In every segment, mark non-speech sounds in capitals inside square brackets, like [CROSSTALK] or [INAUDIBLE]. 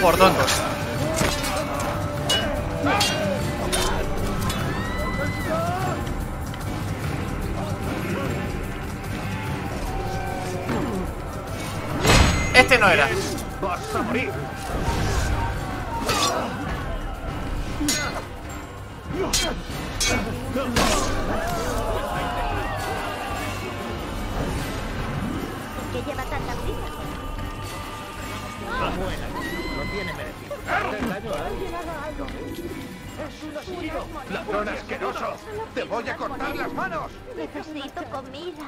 ¿Por dónde? Este no era. ¡Vas a morir! ¿Qué lleva tanta prisa? Buena, lo tiene merecido. ¿Haces daño a alguien? ¡Es un asesino! ¡Ladrón asqueroso! ¡Te voy a cortar las manos! Necesito comida.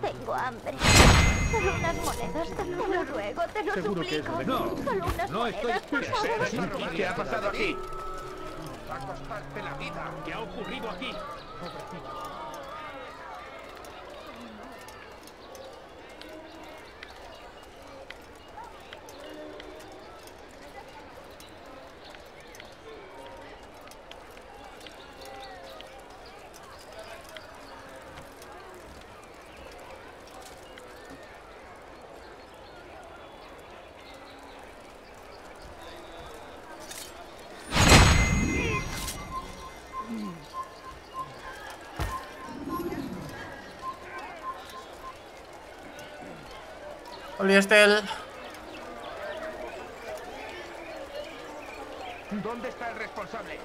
Tengo hambre. Solo unas monedas, te lo ruego, te lo Seguro que es suplico. verdad. Solo unas No estoy... monedas, por favor. ¿Qué ha pasado aquí? Va a costarte la vida. ¿Qué ha ocurrido aquí? Oli Estel. ¿Dónde está el responsable?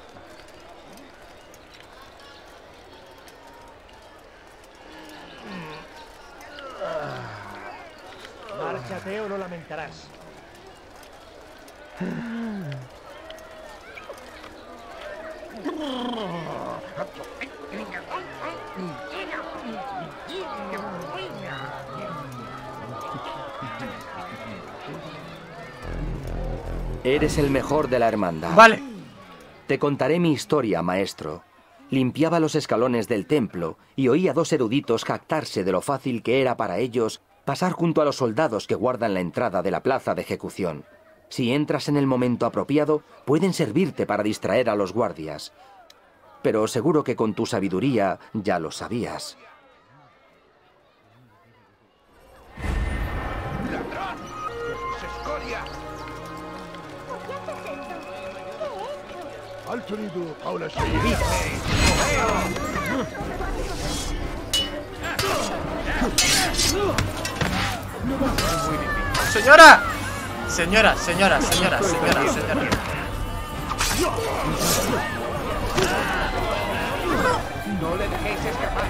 [LAUGHS] Márchate o lo lamentarás. Eres el mejor de la hermandad. Vale. Te contaré mi historia, maestro. Limpiaba los escalones del templo y oí a dos eruditos jactarse de lo fácil que era para ellos pasar junto a los soldados que guardan la entrada de la plaza de ejecución. Si entras en el momento apropiado, pueden servirte para distraer a los guardias. Pero seguro que con tu sabiduría ya lo sabías. ¡Ladrón! Señora. Señora, señora, señora, señora, señora. ¡No le dejéis escapar!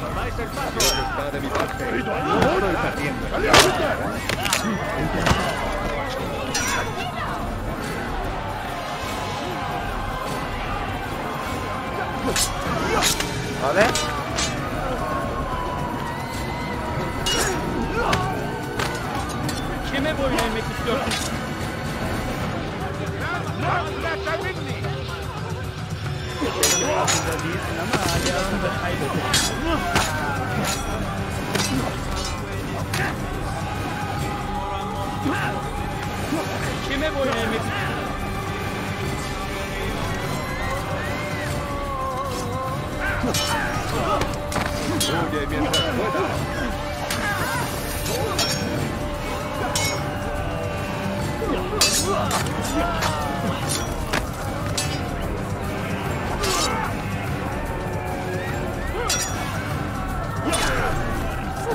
¡Tomáis el paso! Está de mi parte. No estoy perdiendo. Vale. Kime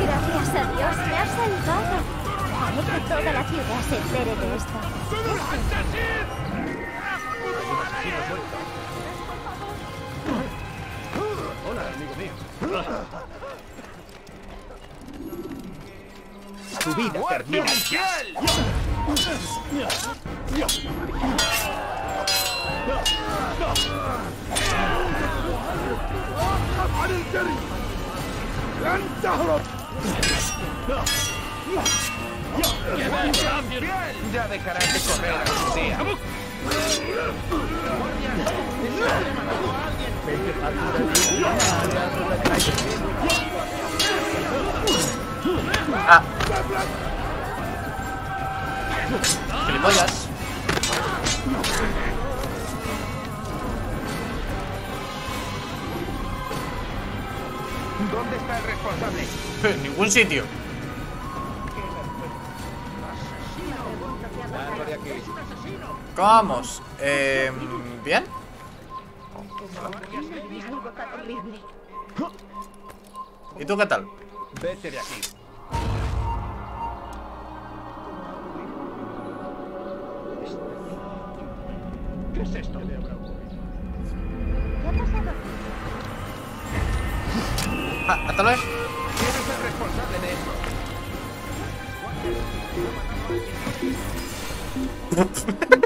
Gracias a Dios me has salvado. Haré toda la ciudad se entere de esto. Hola, amigo mío. Tu vida termina ya. Dejarán de correr algún día. Ah. Gilipollas. ¿Dónde está el responsable? [LAUGHS] En ningún sitio. ¿Cómo vamos? Eh, ¿Bien? ¿Y tú qué tal? Vete de aquí. ¿Qué es esto? ¿Qué ha pasado? Ah, ¿Hasta luego? ¿Quién es el responsable de esto? [LAUGHS]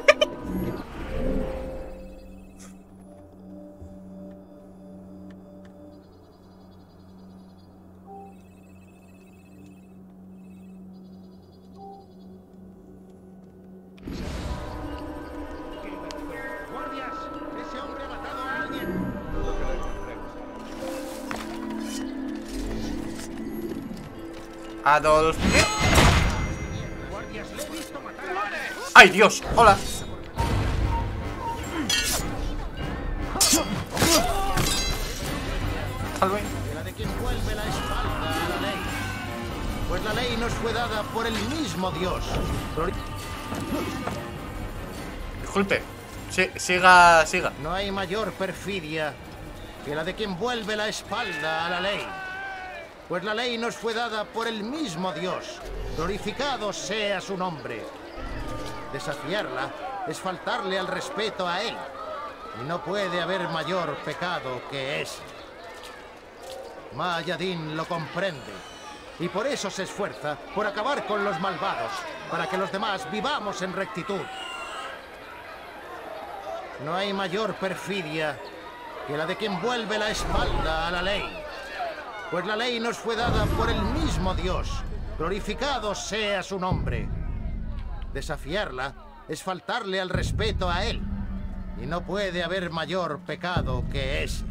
vuelve la espalda a la ley. Pues la ley nos fue dada por el mismo Dios. Disculpe. Sí, siga, siga. No hay mayor perfidia que la de quien vuelve la espalda a la ley. Pues la ley nos fue dada por el mismo Dios. Glorificado sea su nombre. Desafiarla es faltarle al respeto a Él. Y no puede haber mayor pecado que ese. Mayadin lo comprende. Y por eso se esfuerza por acabar con los malvados, para que los demás vivamos en rectitud. No hay mayor perfidia que la de quien vuelve la espalda a la ley. Pues la ley nos fue dada por el mismo Dios. Glorificado sea su nombre. Desafiarla es faltarle al respeto a Él. Y no puede haber mayor pecado que ese.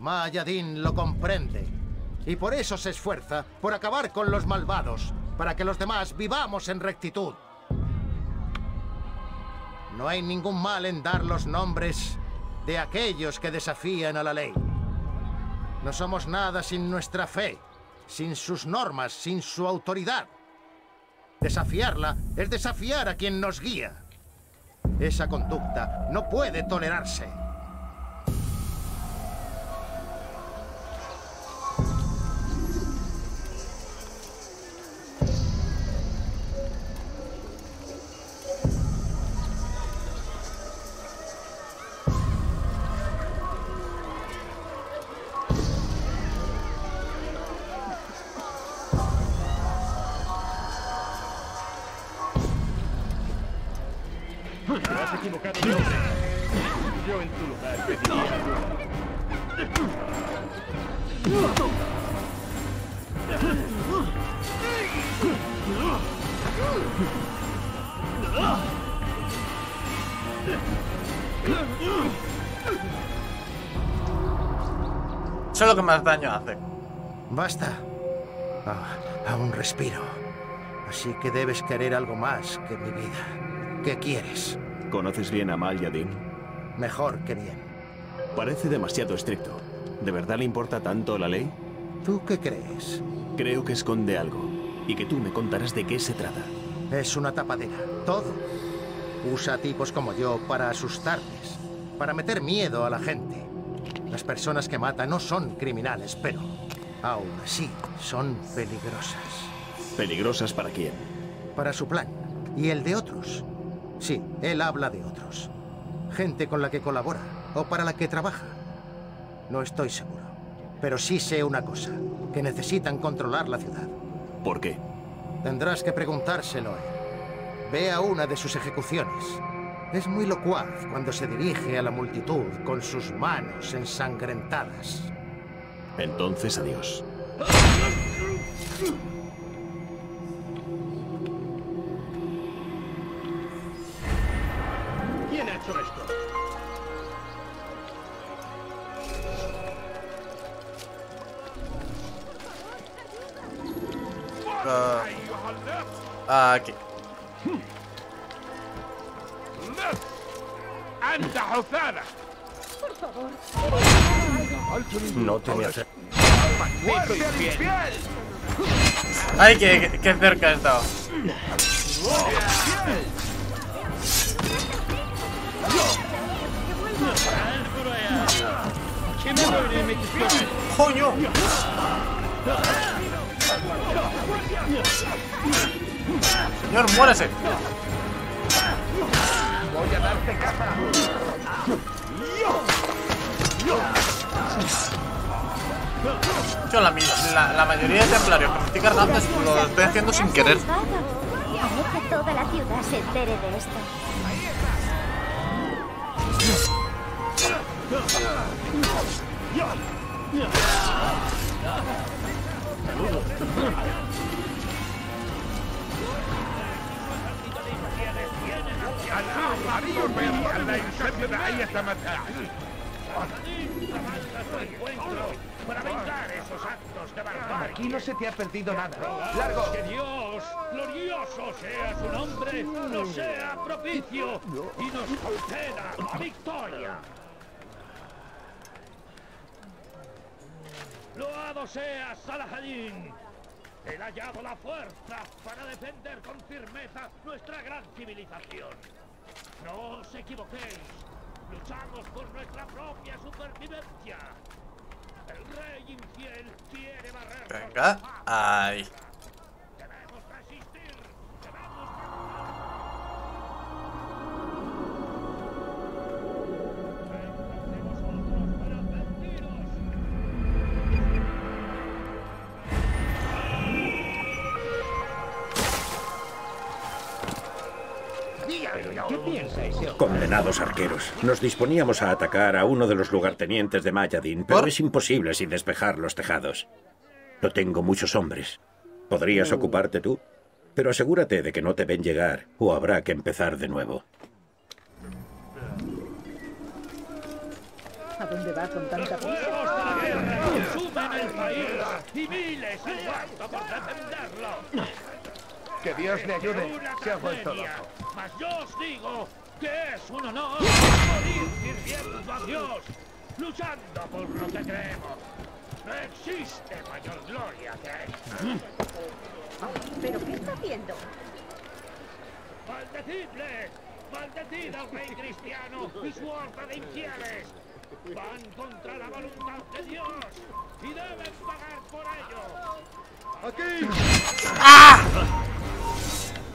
Mayadin lo comprende. Y por eso se esfuerza por acabar con los malvados, para que los demás vivamos en rectitud. No hay ningún mal en dar los nombres de aquellos que desafían a la ley. No somos nada sin nuestra fe, sin sus normas, sin su autoridad. Desafiarla es desafiar a quien nos guía. Esa conducta no puede tolerarse. Eso es lo que más daño hace. Basta. Ah, aún respiro. Así que debes querer algo más que mi vida. ¿Qué quieres? ¿Conoces bien a Mal Yadin? Mejor que bien. Parece demasiado estricto. ¿De verdad le importa tanto la ley? ¿Tú qué crees? Creo que esconde algo. Y que tú me contarás de qué se trata. Es una tapadera. Todo. Usa tipos como yo para asustarles, para meter miedo a la gente. Las personas que mata no son criminales, pero aún así son peligrosas. ¿Peligrosas para quién? Para su plan y el de otros. Sí, él habla de otros. Gente con la que colabora o para la que trabaja. No estoy seguro. Pero sí sé una cosa, que necesitan controlar la ciudad. ¿Por qué? Tendrás que preguntárselo. eh. Ve a una de sus ejecuciones. Es muy locuaz cuando se dirige a la multitud con sus manos ensangrentadas. Entonces, adiós. ¿Quién ha hecho esto? Ah, aquí. No te que cerca he estado. ¡Coño! Señor, muérase. Voy a darte caza. Yo, la, mi- la, la mayoría de templarios que me estoy cargando es- lo estoy haciendo sin querer. Haré que toda la ciudad se entere de esto. لا يسبب أي para vengar esos actos de barbarie. Aquí no se te ha perdido nada. Oh, ¡Largo! Que Dios, glorioso sea su nombre, nos sea propicio y nos conceda la victoria. Loado sea Salahadín, el hallado la fuerza para defender con firmeza nuestra gran civilización. No os equivoquéis, luchamos por nuestra propia supervivencia. Venga, ahí. Condenados arqueros. Nos disponíamos a atacar a uno de los lugartenientes de Mayadin, pero ¿Por? es imposible sin despejar los tejados. No tengo muchos hombres. ¿Podrías ocuparte tú? Pero asegúrate de que no te ven llegar, o habrá que empezar de nuevo. ¿A dónde va con tanta guerra consumen el país y miles han muerto por defenderlo. Que Dios le ayude. Se ha vuelto loco. Mas yo os digo que es un honor morir sirviendo a Dios, luchando por lo que creemos. No existe mayor gloria que esta. ¿Pero qué está haciendo? ¡Maldecidle! ¡Maldecid al rey cristiano y su horda de infieles! Van contra la voluntad de Dios y deben pagar por ello.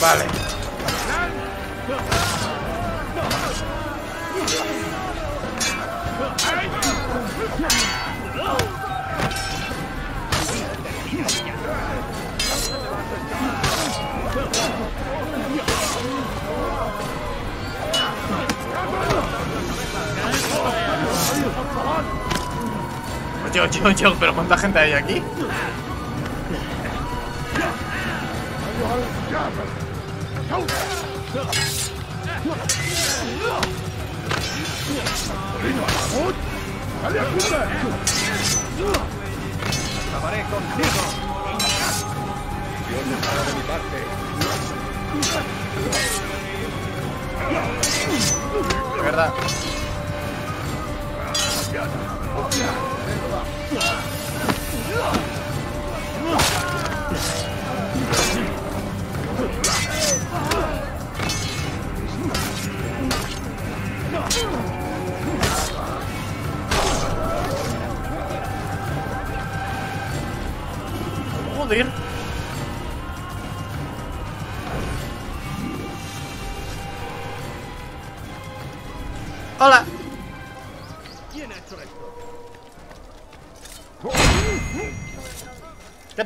Vale. Oye, oye, oye, pero ¿cuánta gente hay aquí? Acabaré contigo. De mi parte. De verdad.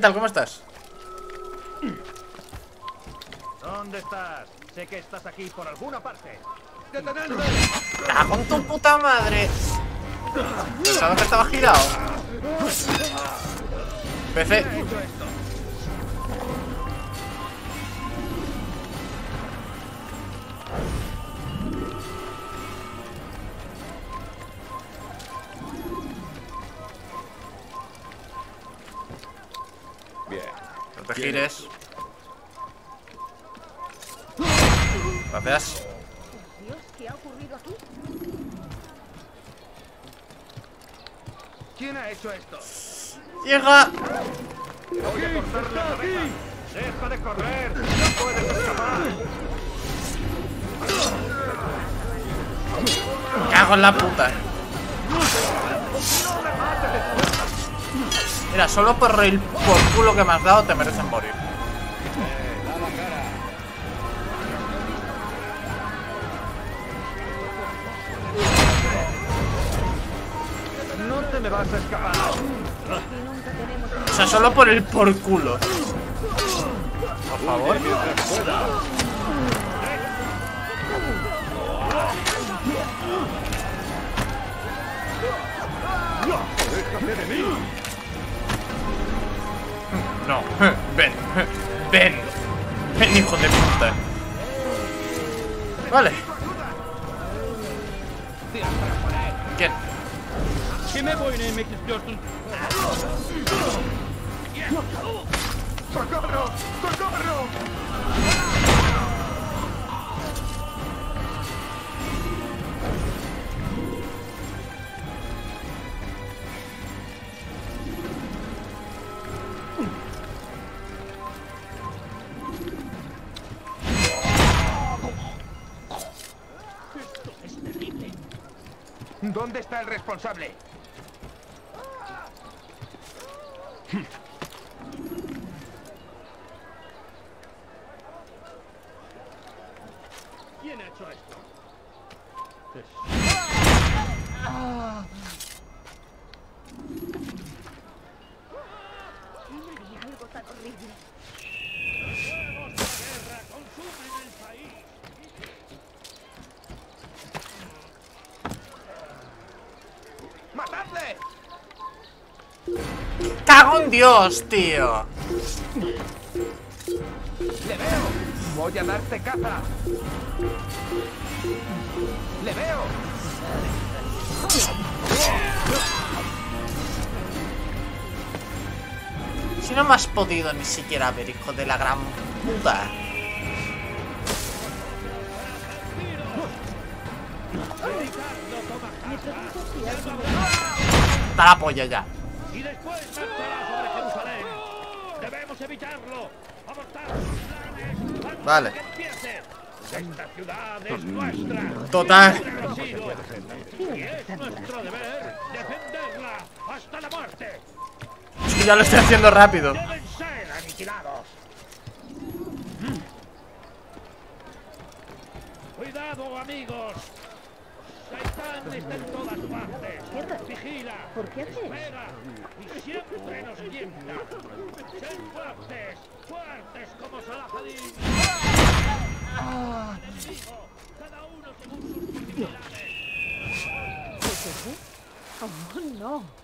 Tal? ¿Cómo estás? ¿Dónde estás? Sé que estás aquí por alguna parte. ¡Ah, con tu puta madre! Pensaba que estaba girado. PC. Gires. Gracias. Dios, ¿qué ha ocurrido aquí? ¿Quién ha hecho esto? Llega. Voy a cortarle la cabeza. ¡Deja de correr! ¡No puedes escapar! Cago en la puta. Mira, solo por el por culo que me has dado te merecen morir. ¡No te me vas a escapar! O sea, solo por el por culo. Por favor. No, ven, ven, ven, hijo de puta. Vale. ¿Quién? ¡Socorro! ¡Socorro! ¿Dónde está el responsable? ¿Quién ha hecho esto? ¿Quién haría algo tan horrible? Los juegos de guerra consumen el país. ¡Matadle! ¡Cago en Dios, tío! ¡Le veo! ¡Voy a darte caza! ¡Le veo! Si no me has podido ni siquiera ver, hijo de la gran puta. Está la polla ya. Y después marchará sobre Jerusalén. Debemos evitarlo. Abortar sus planes Vale. de que empiece. Esta ciudad es nuestra. Total. Y es nuestro deber defenderla hasta la muerte. Ya lo estoy haciendo rápido. Deben ser aniquilados. Cuidado, amigos. Saitán está en todas partes. Vigila. ¿Por qué hace eso? Espera. Y siempre nos tienta. Sed fuertes. Fuertes como Salahadin. Enemigo. Cada uno según sus posibilidades. ¿Es ese? Oh, no.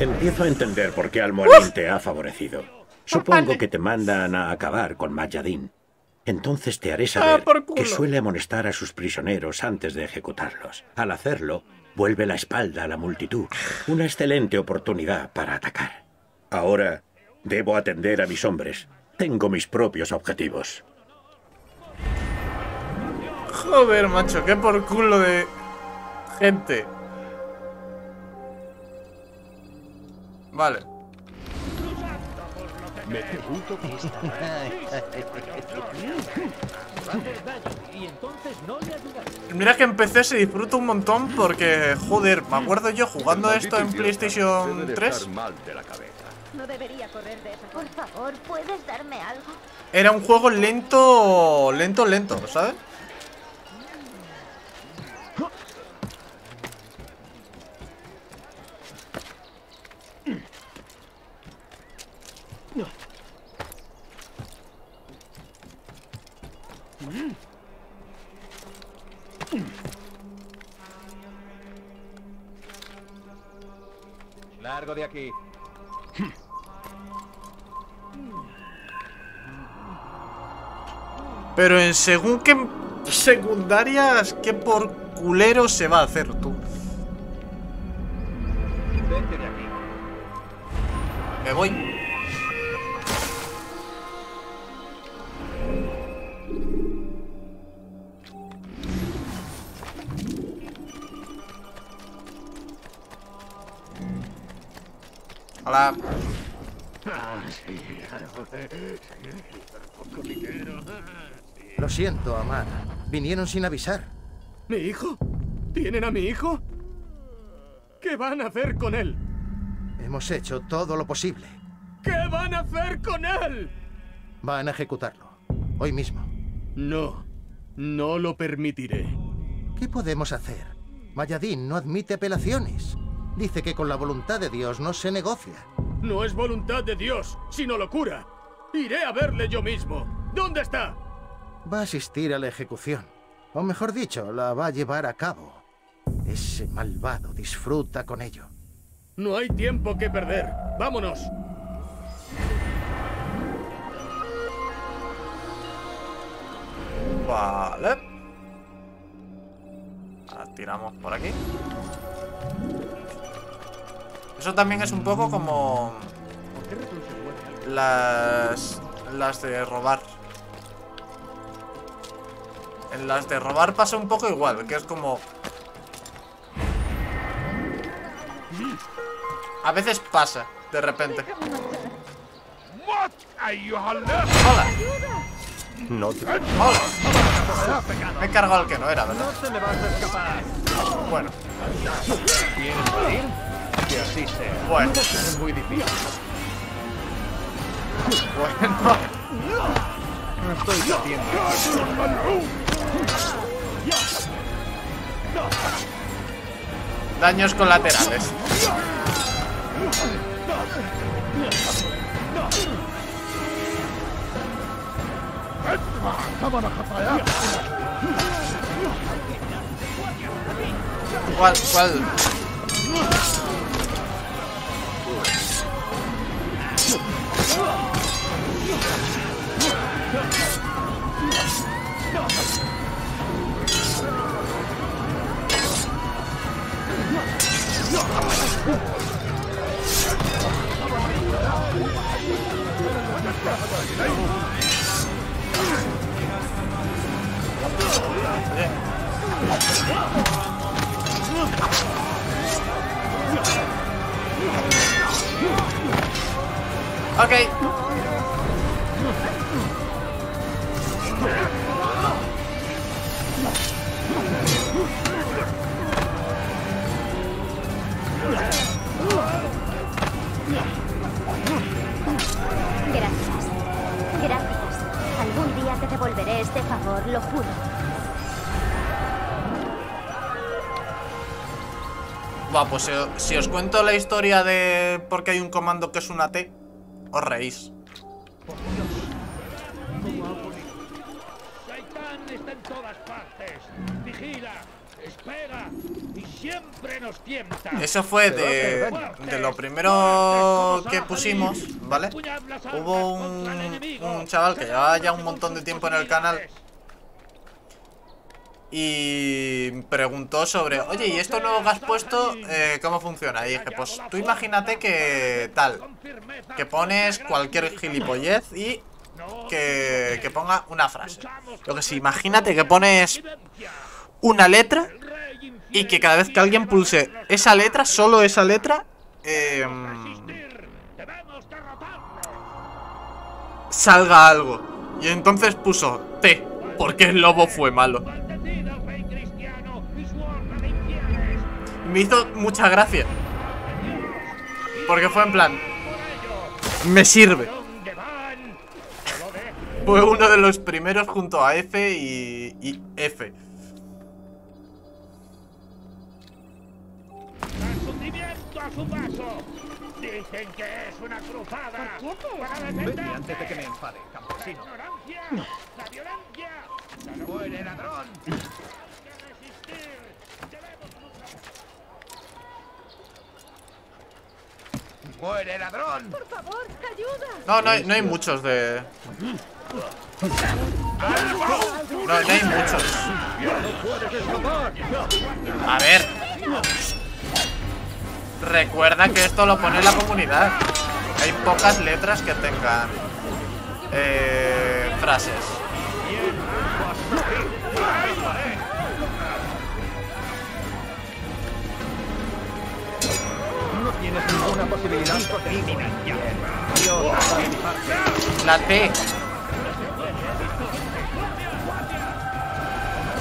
Empiezo a entender por qué Almoharín te ha favorecido. Supongo que te mandan a acabar con Mayadín. Entonces te haré saber por culo. que suele amonestar a sus prisioneros antes de ejecutarlos. Al hacerlo, vuelve la espalda a la multitud. Una excelente oportunidad para atacar. Ahora, debo atender a mis hombres. Tengo mis propios objetivos. Joder, macho, qué por culo de gente. Vale. Me pregunto qué está. Mira que en PC se disfruta un montón porque, joder, me acuerdo yo jugando esto en PlayStation 3. mal de la cabeza. No debería correr de esa Por favor, ¿puedes darme algo? Era un juego lento, lento, lento, ¿sabes? Pero en según qué secundarias, qué por culero se va a hacer tú. Hola. Lo siento, Amar. Vinieron sin avisar. ¿Mi hijo? ¿Tienen a mi hijo? ¿Qué van a hacer con él? Hemos hecho todo lo posible. ¿Qué van a hacer con él? Van a ejecutarlo. Hoy mismo. No, no lo permitiré. ¿Qué podemos hacer? Mayadín no admite apelaciones. Dice que con la voluntad de Dios no se negocia. No es voluntad de Dios, sino locura. Iré a verle yo mismo. ¿Dónde está? Va a asistir a la ejecución. O mejor dicho, la va a llevar a cabo. Ese malvado disfruta con ello. No hay tiempo que perder. Vámonos. Vale. Ahora tiramos por aquí. Eso también es un poco como las las de robar. En las de robar pasa un poco igual, que es como a veces pasa de repente. What are you holding? Hola, No te... hola. Me he cargado al que no era, ¿verdad? Bueno, Sea. bueno, Es muy difícil. bueno. No estoy haciendo. Daños colaterales. ¿Cuál? ¿Cuál? Yeah. Ok. Gracias. Gracias. Algún día te devolveré este favor, lo juro. Va, pues si, si os cuento la historia de por qué hay un comando que es una T, os reís. Por Dios. Eso fue de, de lo primero que pusimos, ¿vale? Hubo un, un chaval que llevaba ya un montón de tiempo en el canal y preguntó sobre, oye, ¿y esto nuevo que has puesto, eh, cómo funciona? Y dije, pues tú imagínate que tal, que pones cualquier gilipollez y que, que ponga una frase. Lo que sí, imagínate que pones una letra y que cada vez que alguien pulse esa letra, solo esa letra, eh, salga algo. Y entonces puso T, porque el lobo fue malo. Me hizo mucha gracia. Porque fue en plan... Me sirve. Fue uno de los primeros junto a F y, y F. a su paso. Dicen que es una cruzada. Para Vete antes de que me enfade, la campesino. ignorancia, la violencia. ¡Muere, ladrón! que resistir. Debemos luchar. ¡Muere, ladrón! Por favor, ayuda. No, no hay, no hay muchos de... No, no hay muchos. A ver. Recuerda que esto lo pone la comunidad. Hay pocas letras que tengan eh, frases. Tienes ninguna posibilidad. La T.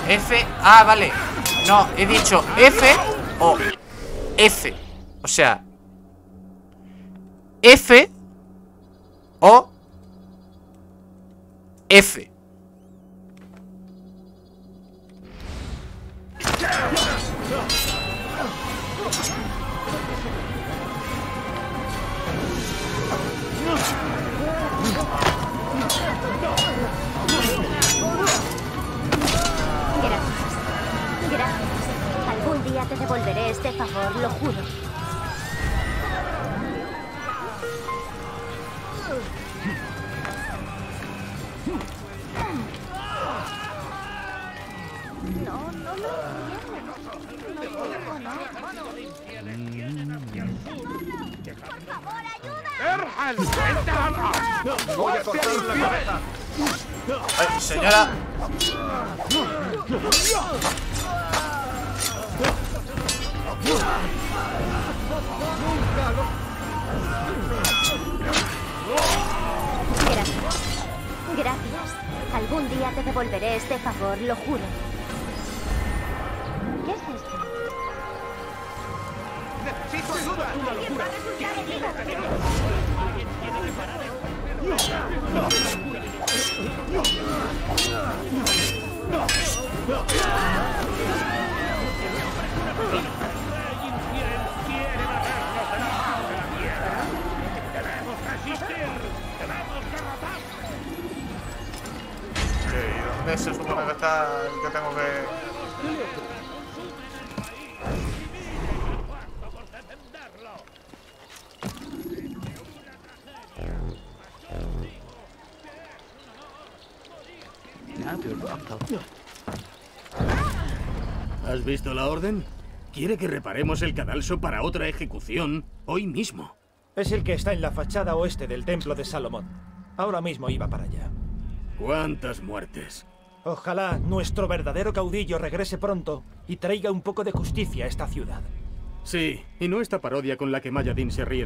F. Ah, vale. No, he dicho F o F. O sea, F o F. Gracias. Algún día te devolveré este favor, lo juro. ¡Voy a cortarle la cabeza! Ay, señora. Gracias. Gracias. Algún día te devolveré este favor, lo juro. ¿Qué es esto? ¡Necesito ayuda! ¿Y dónde se supone que está el que tengo que...? ¿Has visto la orden? Quiere que reparemos el cadalso para otra ejecución hoy mismo. Es el que está en la fachada oeste del templo de Salomón. Ahora mismo iba para allá. ¿Cuántas muertes? Ojalá nuestro verdadero caudillo regrese pronto y traiga un poco de justicia a esta ciudad. Sí, y no esta parodia con la que Mayadin se ríe de